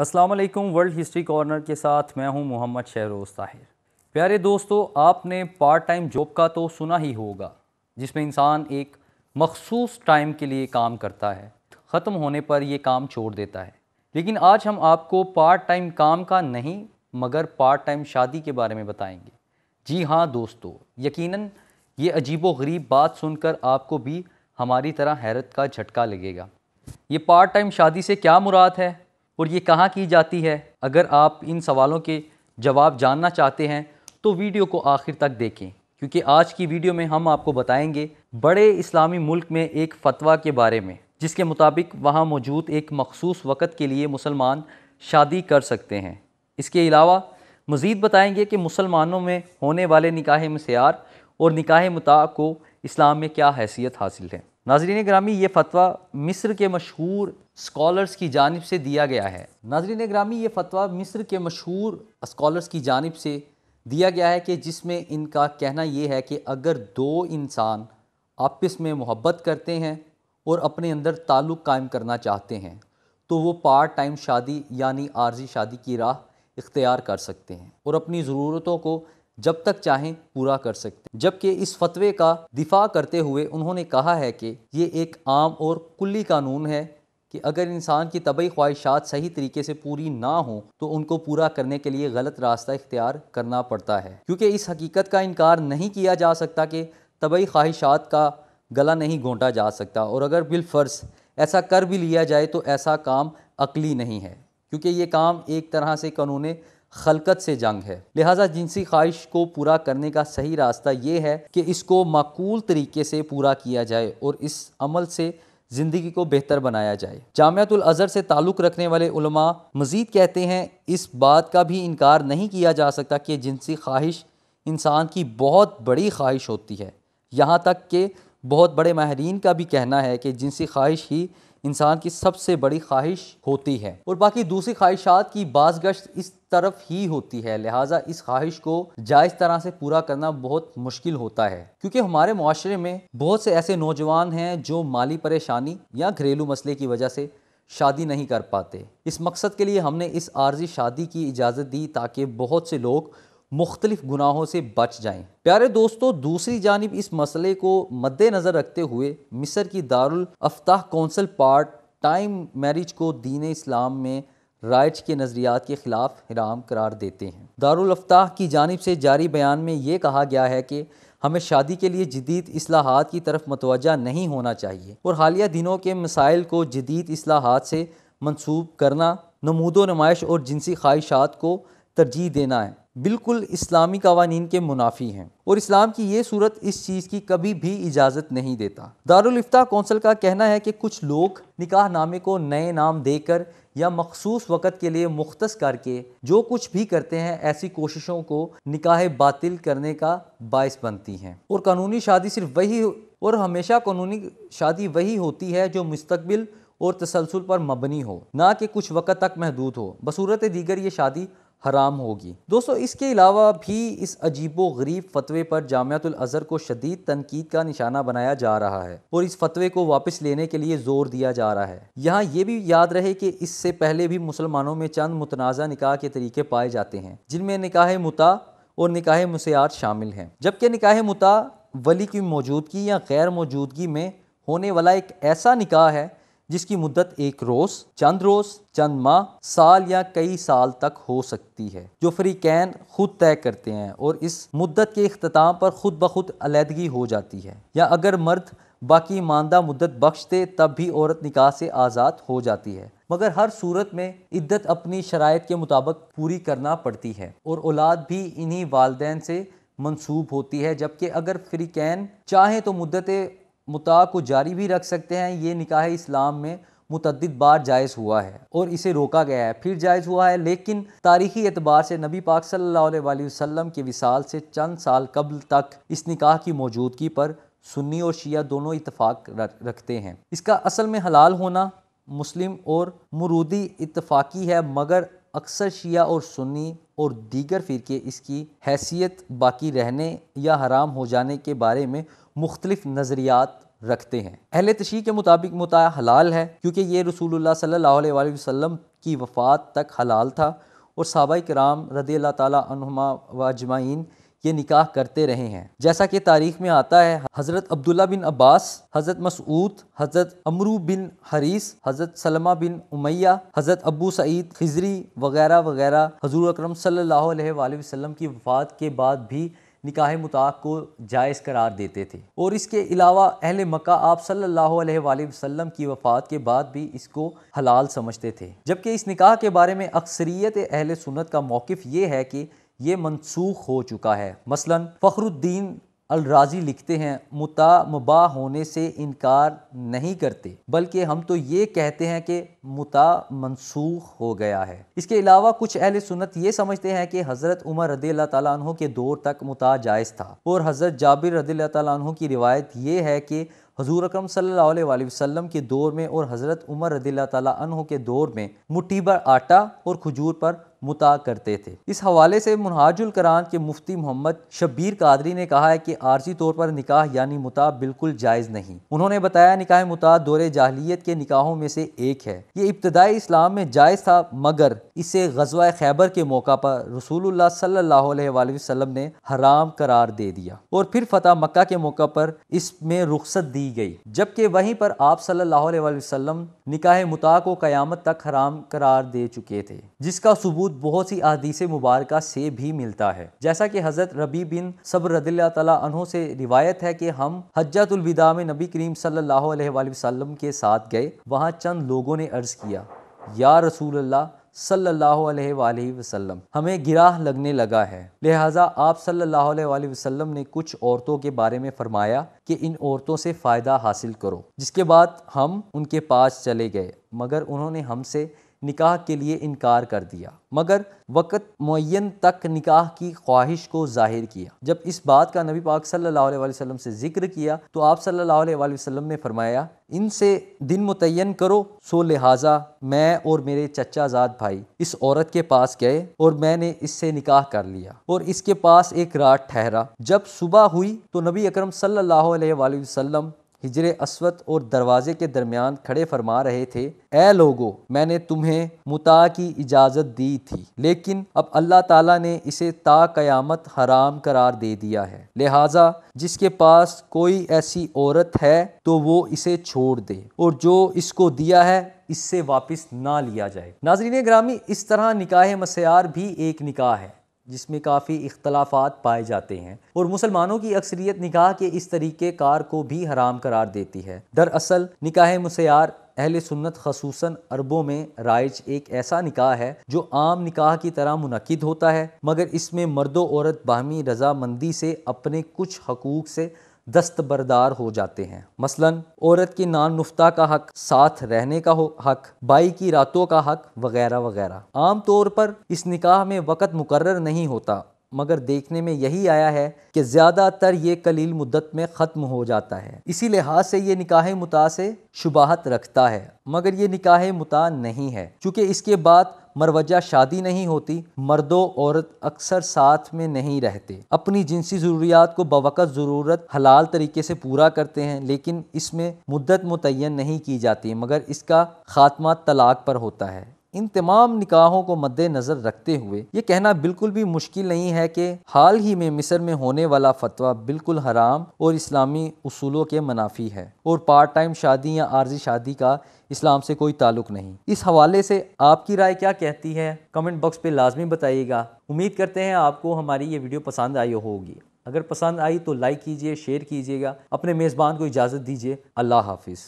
अस्सलाम वालेकुम world history corner के साथ मैं हूँ मोहम्मद शहरोज़ ताहिर। प्यारे दोस्तों, आपने पार्ट टाइम जॉब का तो सुना ही होगा, जिसमें इंसान एक मखसूस टाइम के लिए काम करता है, ख़त्म होने पर यह काम छोड़ देता है। लेकिन आज हम आपको पार्ट टाइम काम का नहीं, मगर पार्ट टाइम शादी के बारे में बताएँगे। जी हाँ दोस्तों, यकीनन ये अजीब गरीब बात सुनकर आपको भी हमारी तरह हैरत का झटका लगेगा। ये पार्ट टाइम शादी से क्या मुराद है? और ये कहाँ की जाती है? अगर आप इन सवालों के जवाब जानना चाहते हैं तो वीडियो को आखिर तक देखें, क्योंकि आज की वीडियो में हम आपको बताएँगे बड़े इस्लामी मुल्क में एक फतवा के बारे में, जिसके मुताबिक वहाँ मौजूद एक मखसूस वक़्त के लिए मुसलमान शादी कर सकते हैं। इसके अलावा मज़ीद बताएँगे कि मुसलमानों में होने वाले निकाह मसियार और निकाह मुता को इस्लाम में क्या हैसियत हासिल है। नाजरीन ग्रामी, ये फतवा मिस्र के मशहूर स्कॉलर्स की जानब से दिया गया है। नाजरीन ग्रामी, ये फतवा मिस्र के मशहूर स्कॉलर्स की जानब से दिया गया है कि जिसमें इनका कहना ये है कि अगर दो इंसान आपस में मोहब्बत करते हैं और अपने अंदर ताल्लुक़ कायम करना चाहते हैं तो वो पार्ट टाइम शादी यानी आर्जी शादी की राह इख्तियार कर सकते हैं और अपनी ज़रूरतों को जब तक चाहें पूरा कर सकते जबकि इस फतवे का दिफा करते हुए उन्होंने कहा है कि ये एक आम और कुल्ली कानून है कि अगर इंसान की तबी ख्वाहिशात सही तरीके से पूरी ना हो तो उनको पूरा करने के लिए गलत रास्ता इख्तियार करना पड़ता है। क्योंकि इस हकीकत का इनकार नहीं किया जा सकता कि तबी ख्वाहिशात का गला नहीं घोंटा जा सकता। और अगर बिलफ़र्ज ऐसा कर भी लिया जाए तो ऐसा काम अकली नहीं है। क्योंकि ये काम एक तरह से कानून खलकत से जंग है। लिहाजा जिनसी ख्वाहिश को पूरा करने का सही रास्ता ये है कि इसको माकूल तरीके से पूरा किया जाए और इस अमल से ज़िंदगी को बेहतर बनाया जाए। जामियातुल अज़हर से ताल्लुक़ रखने वाले उलमा मज़ीद कहते हैं, इस बात का भी इनकार नहीं किया जा सकता कि जिनसी ख्वाहिश इंसान की बहुत बड़ी ख्वाहिश होती है। यहाँ तक कि बहुत बड़े माहरीन का भी कहना है कि जिनसी ख्वाहिश ही इंसान की सबसे बड़ी ख्वाहिश होती है। और बाकी दूसरी ख्वाहिशात की बाज गश्त इस तरफ़ ही होती है। लिहाजा इस ख्वाहिश को जायज़ तरह से पूरा करना बहुत मुश्किल होता है। क्योंकि हमारे माशरे में बहुत से ऐसे नौजवान हैं जो माली परेशानी या घरेलू मसले की वजह से शादी नहीं कर पाते। इस मकसद के लिए हमने इस आर्जी शादी की इजाज़त दी ताकि बहुत से लोग मुख्तलिफ़ गुनाहों से बच जाएँ। प्यारे दोस्तों, दूसरी जानब इस मसले को मद्देनज़र रखते हुए मिस्र की दारुल अफ्ताह कौंसल पार्ट टाइम मैरिज को दीन इस्लाम में राइज के नज़रियात के ख़िलाफ़ हराम करार देते हैं दारुल अफ्ताह की जानब से जारी बयान में ये कहा गया है कि हमें शादी के लिए जदीद असलाहत की तरफ़ मतवजा नहीं होना चाहिए और हालिया दिनों के मसाइल को जदीद असलाहत से मनसूब करना नमूद नुमाइश और जिनसी ख्वाहिशात को तरजीह देना है बिल्कुल इस्लामी कवानीन के मुनाफी हैं और इस्लाम की ये सूरत इस चीज़ की कभी भी इजाज़त नहीं देता। दारुलफ्ता कौंसल का कहना है कि कुछ लोग निकाह नामे को नए नाम देकर या मखसूस वक़्त के लिए मुख्त करके जो कुछ भी करते हैं, ऐसी कोशिशों को निकाह बातिल करने का बायस बनती हैं। और कानूनी शादी सिर्फ़ वही और हमेशा कानूनी शादी वही होती है जो मुस्तबिल और तसलसल पर मबनी हो, ना कि कुछ वक़्त तक महदूद हो। बसूरत दीगर ये शादी हराम होगी। दोस्तों, इसके अलावा भी इस अजीबो गरीब फतवे पर जामियातुल अज़हर को शदीद तनकीद का निशाना बनाया जा रहा है और इस फतवे को वापस लेने के लिए ज़ोर दिया जा रहा है। यहाँ ये भी याद रहे कि इससे पहले भी मुसलमानों में चंद मुतनाज़ा निकाह के तरीके पाए जाते हैं, जिनमें निकाह मुता और निकाह मुसियात शामिल हैं। जबकि निकाह मुता वली की मौजूदगी या गैर मौजूदगी में होने वाला एक ऐसा निकाह है जिसकी मुद्दत एक रोज़, चंद रोज़, चंद माह, साल या कई साल तक हो सकती है, जो फ्रीकैन खुद तय करते हैं और इस मुद्दत के अख्ताम पर खुद ब खुद अलीहदगी हो जाती है। या अगर मर्द बाकी मानदा मुद्दत बख्श दे तब भी औरत निकाह से आज़ाद हो जाती है। मगर हर सूरत में इद्दत अपनी शराइ के मुताबिक पूरी करना पड़ती है और औलाद भी इन्हीं वालदेन से मनसूब होती है, जबकि अगर फ्रीकैन चाहें तो मुद्दत मुता को जारी भी रख सकते हैं। ये निकाह इस्लाम में मुतद बार जायज़ हुआ है और इसे रोका गया है। फिर जायज़ हुआ है, लेकिन तारीख़ी एतबार से नबी पाक अलैहि वसल्लम के विसाल से चंद साल कबल तक इस निकाह की मौजूदगी पर सुन्नी और शिया दोनों इतफाक़ रखते हैं। इसका असल में हलाल होना मुस्लिम और मरूदी इतफाक़ी है, मगर अक्सर शिया और सुन्नी और दीगर फ़िरके इसकी हैसियत बाकी रहने या हराम हो जाने के बारे में मुख्तलिफ़ नज़रियात रखते हैं। अहल तशी के मुताबिक मुता हलाल है, क्योंकि ये सल्लल्लाहु अलैहि वसल्लम की वफ़ात तक हलाल था और सहाबा कराम रदी अल्लाह तमा व अजमाइन ये निकाह करते रहे हैं। जैसा कि तारीख में आता है, हज़रत अब्दुल्ला बिन अब्बास, हज़रत मसूद, हज़रत अमरू बिन हरीस, हज़रत सलमा बिन उमैया, हज़रत अबू सईद खिजरी वगैरह वगैरह हजूर अक्रम अलैहि वसल्लम की वफ़ात के बाद भी निकाह मुताक को जायज़ करार देते थे। और इसके अलावा अहल मक्का आप अलैहि वसल्लम की वफ़ात के बाद भी इसको हलाल समझते थे। जबकि इस निकाह के बारे में अक्सरियत अहल सुनत का मौक़ ये है कि ये मनसूख हो चुका है। मसलन फ़खरुद्दीन अल राज़ी लिखते हैं, मुता मुबा होने से इनकार नहीं करते। बल्कि हम तो ये कहते हैं कि मुता मनसूख हो गया है। इसके अलावा कुछ अहल सुनत ये समझते हैं कि हज़रत उमर रदी तु के दौर तक मुता जायज़ था। और हज़रत जाबिर रदी तु की रिवायत ये है कि हजूर अक्रम वसल्लम के दौर में और हज़रत उमर रदी तु के दौर में मुट्ठी भर आटा और खजूर पर मुता करते थे। इस हवाले से मुनहाजुल करान के मुफ्ती मोहम्मद शब्बीर कादरी ने कहा है कि आर्जी तौर पर निकाह यानी मुता बिल्कुल जायज़ नहीं। उन्होंने बताया निकाह मुता दौरे जाहलीत के निकाहों में से एक है। ये इब्तदाई इस्लाम में जायज़ था, मगर इसे गजवा खैबर के मौका पर रसूलुल्लाह सल्लल्लाहु अलैहि ने हराम करार दे दिया। और फिर फतेह मक्का के मौका पर इसमें रुख्सत दी गई, जबकि वहीं पर आप सल्लल्लाहु अलैहि वसल्लम निकाह मुता को क़यामत तक हराम करार दे चुके थे, जिसका सबूत बहुत सी अदीस मुबारक से भी मिलता है। जैसा कि हज़रत रबी बिन सब्र तहों से रिवायत है कि हम हजतुलविदा में नबी करीम सल्लल्लाहु अलैहि वसल्लम के साथ गए, वहाँ चंद लोगों ने अर्ज़ किया, या रसूल अल्लाह सल्लल्लाहु अलैहि वसल्लम। हमें गिराह लगने लगा है। लिहाजा आप सल्लल्लाहु अलैहि वसल्लम ने कुछ औरतों के बारे में फरमाया कि इन औरतों से फ़ायदा हासिल करो। जिसके बाद हम उनके पास चले गए। मगर उन्होंने हमसे निकाह के लिए इनकार कर दिया। मगर वक़्त मुन तक निकाह की ख्वाहिश को ज़ाहिर किया। जब इस बात का नबी पाक सल्लल्लाहु अलैहि वसल्लम से ज़िक्र किया तो आप सल्लल्लाहु अलैहि वसल्लम ने फरमाया, इनसे दिन मुतन करो, सो लिहाजा मैं और मेरे चचा जाद भाई इस औरत के पास गए और मैंने इससे निकाह कर लिया और इसके पास एक रात ठहरा। जब सुबह हुई तो नबी अकरम सल्लल्लाहु अलैहि वसल्लम हिजर असवद और दरवाजे के दरमियान खड़े फरमा रहे थे ए लोगो, मैंने तुम्हें मुता की इजाज़त दी थी, लेकिन अब अल्लाह ताला ने इसे ता कयामत हराम करार दे दिया है। लिहाजा, जिसके पास कोई ऐसी औरत है तो वो इसे छोड़ दे, और जो इसको दिया है, इससे वापस ना लिया जाए। नाजरीन ग्रामी इस तरह निकाह मसयार भी एक निकाह है। जिसमें काफ़ी इख्तलाफात पाए जाते हैं। और मुसलमानों की अक्सरियत निकाह के इस तरीके कार को भी हराम करार देती है। दरअसल, निकाह मुसैार अहल सुन्नत खसूस अरबों में राइज एक ऐसा निकाह है जो आम निकाह की तरह मुनद होता है, मगर इसमें मर्द औरत बाहमी रजामंदी से अपने कुछ हकूक़ से दस्तबरदार हो जाते हैं। मसलन, औरत की नान नुफ्ता का हक साथ रहने का हक, बाई की रातों का हक, वगैरह वगैरह। आमतौर पर इस निकाह में वक़्त मुकर नहीं होता। मगर देखने में यही आया है कि ज़्यादातर ये कलील मुद्दत में ख़त्म हो जाता है। इसी लिहाज से ये निकाह मुता से शुबाहत रखता है। मगर ये निकाह मुता नहीं है। चूँकि इसके बाद मरवजा शादी नहीं होती, मर्दों औरत अक्सर साथ में नहीं रहते। अपनी जिनसी ज़रूरियात को बवक़्त ज़रूरत हलाल तरीके से पूरा करते हैं, लेकिन इसमें मुद्दत मुतन नहीं की जाती, मगर इसका ख़ात्मा तलाक पर होता है। इन तमाम निकाहों को मद्देनज़र रखते हुए ये कहना बिल्कुल भी मुश्किल नहीं है कि हाल ही में मिस्र में होने वाला फतवा बिल्कुल हराम और इस्लामी उसूलों के मुनाफी है और पार्ट टाइम शादी या आर्जी शादी का इस्लाम से कोई ताल्लुक नहीं। इस हवाले से आपकी राय क्या कहती है? कमेंट बॉक्स पे लाजमी बताइएगा। उम्मीद करते हैं आपको हमारी ये वीडियो पसंद आई होगी। अगर पसंद आई तो लाइक कीजिए, शेयर कीजिएगा। अपने मेज़बान को इजाज़त दीजिए। अल्लाह हाफिज़।